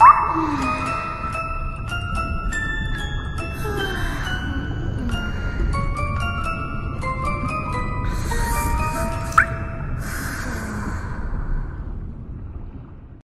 嗯